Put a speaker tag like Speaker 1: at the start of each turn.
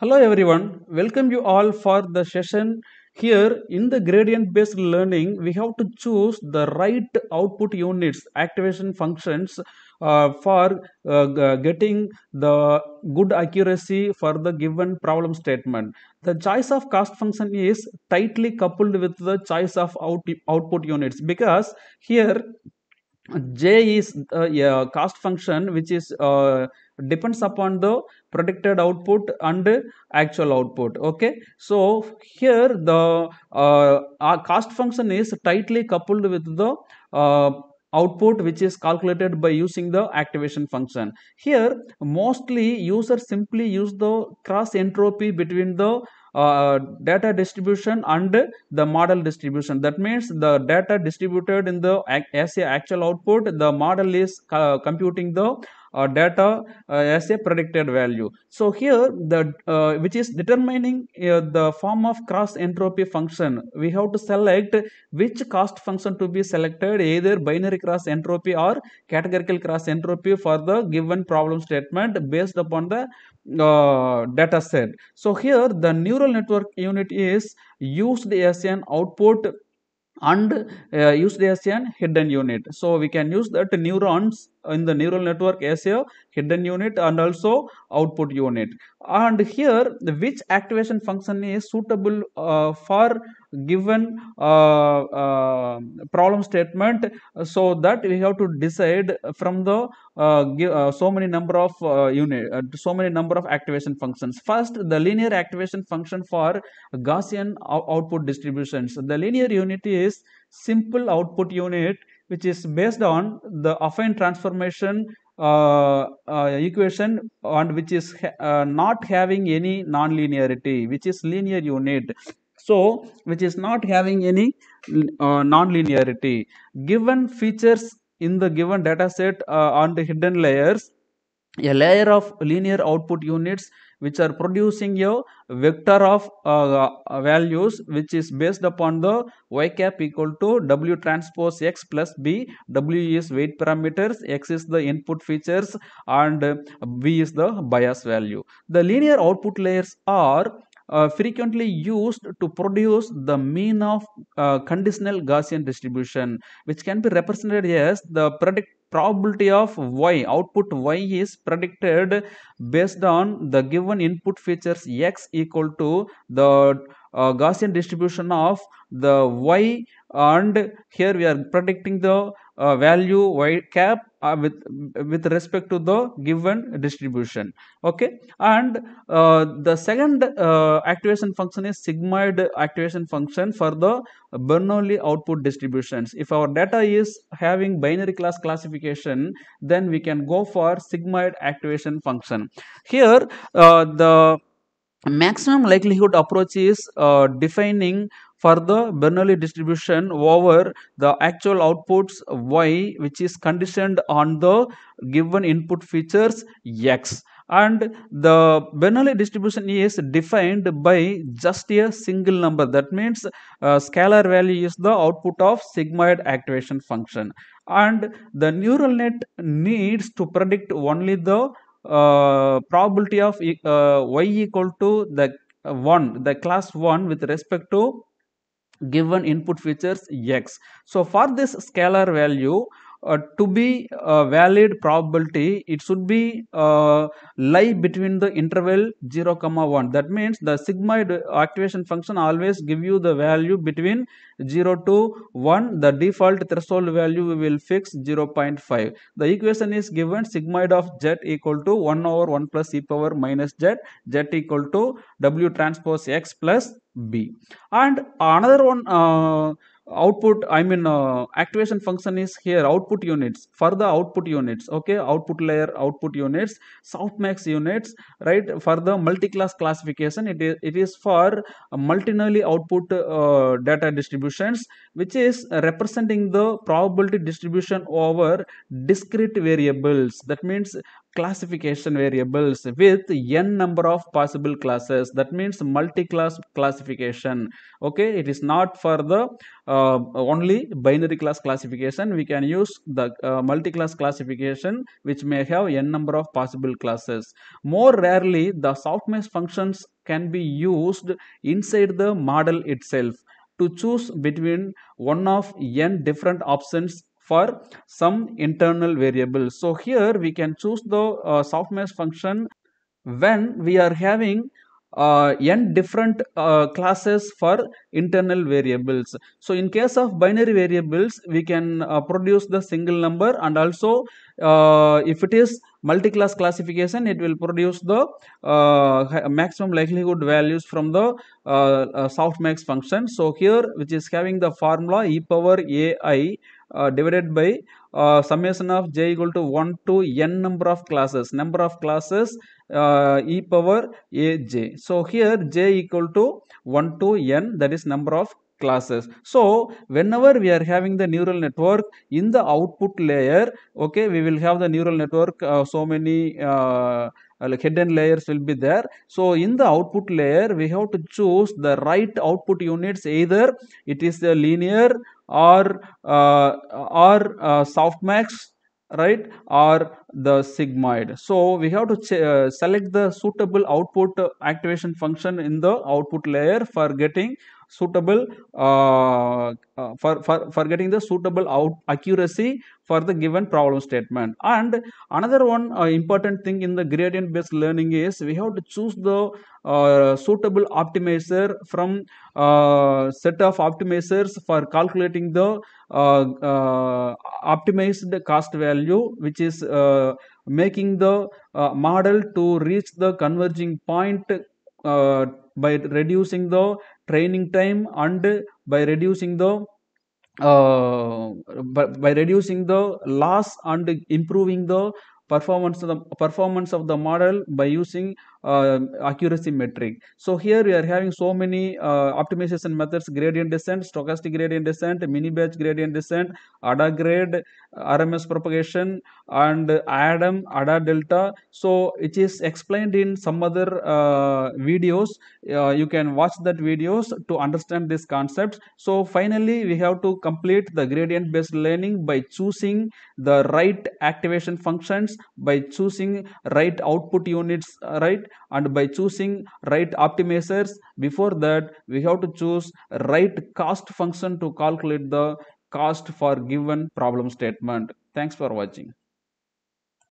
Speaker 1: Hello everyone, welcome you all for the session. Here in the gradient based learning, we have to choose the right output units, activation functions uh, for uh, getting the good accuracy for the given problem statement. The choice of cost function is tightly coupled with the choice of out, output units because here j is uh, yeah, cost function which is uh, depends upon the predicted output and actual output okay? So here the uh, cost function is tightly coupled with the uh, output which is calculated by using the activation function. Here mostly users simply use the cross entropy between the uh, data distribution and the model distribution. That means the data distributed in the as a actual output the model is uh, computing the data uh, as a predicted value. So here the uh, which is determining uh, the form of cross entropy function we have to select which cost function to be selected either binary cross entropy or categorical cross entropy for the given problem statement based upon the uh, data set. So here the neural network unit is used as an output and uh, used as an hidden unit. So we can use that neurons in the neural network as a hidden unit and also output unit. And here which activation function is suitable uh, for given uh, uh, problem statement so that we have to decide from the uh, give, uh, so many number of uh, unit so many number of activation functions. First the linear activation function for gaussian output distributions. The linear unit is simple output unit which is based on the affine transformation uh, uh, equation and which is ha- uh, not having any non-linearity which is linear unit. So which is not having any uh, non-linearity. Given features in the given data set uh, on the hidden layers a layer of linear output units which are producing a vector of uh, uh, values which is based upon the y cap equal to w transpose x plus b. W is weight parameters x is the input features and uh, b is the bias value. The linear output layers are uh, frequently used to produce the mean of uh, conditional Gaussian distribution, which can be represented as the predict probability of y output y is predicted based on the given input features x equal to the uh, Gaussian distribution of the y and here we are predicting the uh, value y cap uh, with with respect to the given distribution. Okay? And uh, the second uh, activation function is sigmoid activation function for the bernoulli output distributions. If our data is having binary class classification then we can go for sigmoid activation function. Here uh, the maximum likelihood approach is uh, defining for the Bernoulli distribution over the actual outputs y which is conditioned on the given input features x. And the Bernoulli distribution is defined by just a single number. That means uh, scalar value is the output of sigmoid activation function. And the neural net needs to predict only the uh, probability of uh, y equal to the uh, 1 the class 1 with respect to given input features x. So for this scalar value uh, to be a valid probability it should be uh, lie between the interval 0 comma 1 that means the sigmoid activation function always give you the value between 0 to 1 the default threshold value we will fix 0.5 the equation is given sigmoid of z equal to 1 over 1 plus e power minus z. Z equal to w transpose x plus b. And another one uh, output i mean uh, activation function is here output units for the output units okay? Output layer output units softmax units right? For the multi-class classification it is it is for multinoulli output uh, data distributions which is representing the probability distribution over discrete variables. That means classification variables with n number of possible classes. That means multi-class classification. Okay it is not for the uh, only binary class classification. We can use the uh, multi-class classification which may have n number of possible classes. More rarely the softmax functions can be used inside the model itself to choose between one of n different options for some internal variables. So here we can choose the uh, softmax function when we are having uh, n different uh, classes for internal variables. So in case of binary variables, we can uh, produce the single number and also uh, if it is multi-class classification, it will produce the uh, maximum likelihood values from the uh, softmax function. So here which is having the formula e power ai uh, divided by uh, summation of j equal to 1 to n number of classes. Number of classes uh, e power aj so here j equal to 1 to n that is number of classes. So whenever we are having the neural network in the output layer okay we will have the neural network uh, so many uh, like hidden layers will be there. So in the output layer we have to choose the right output units. Either it is a linear or uh, or uh, softmax right? Or the sigmoid. So we have to uh, select the suitable output activation function in the output layer for getting suitable uh, uh, for, for for getting the suitable out accuracy for the given problem statement. And another one uh, important thing in the gradient based learning is we have to choose the uh, suitable optimizer from uh, set of optimizers for calculating the optimized cost value which is uh, making the uh, model to reach the converging point uh, by reducing the training time and by reducing the uh, by, by reducing the loss and improving the performance of the performance of the model by using uh, accuracy metric. So here we are having so many uh, optimization methods gradient descent stochastic gradient descent mini batch gradient descent AdaGrad rms propagation and adam ada delta. So it is explained in some other uh, videos. Uh, you can watch that videos to understand these concepts so finally we have to complete the gradient based learning by choosing the right activation functions by choosing right output units uh, right and by choosing right optimizers before that we have to choose right cost function to calculate the cost for given problem statement. Thanks for watching